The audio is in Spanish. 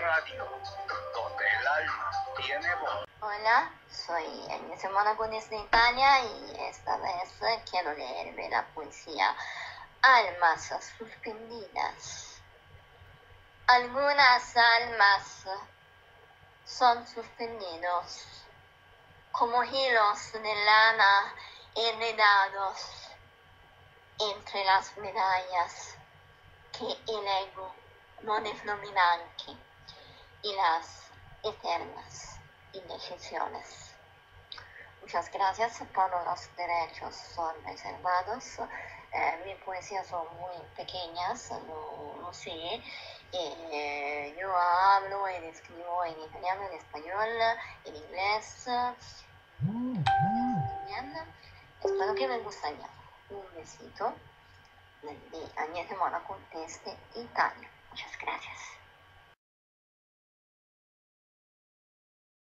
Radio, donde el alma tiene voz. Hola, soy Agnes Monacones de Italia y esta vez quiero leerme la poesía Almas suspendidas. Algunas almas son suspendidos como hilos de lana enredados entre las medallas que el ego no desnominante y las eternas indecisiones. Muchas gracias, todos los derechos son reservados. Eh, mis poesías son muy pequeñas, lo, lo sé. Eh, yo hablo y escribo en italiano, en español, en inglés. también. Espero que les gustaría. Un besito de Agnese Monaco desde Italia. Muchas gracias.